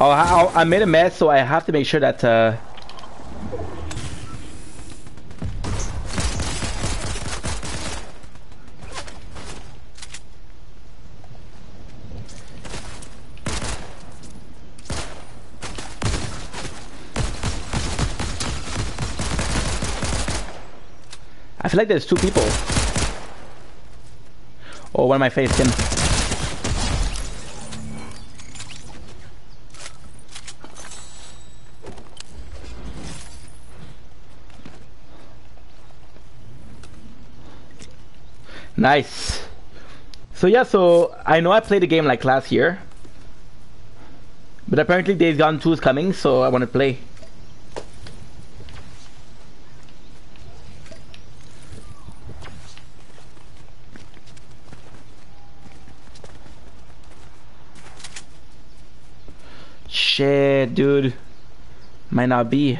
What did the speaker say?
Oh, I, I made a mess, so I have to make sure that. Uh, I feel like there's two people. Oh, one of my face, Tim. Nice. So yeah, so I know I played the game like last year. But apparently Days Gone 2 is coming, so I want to play. Shit, dude. Might not be.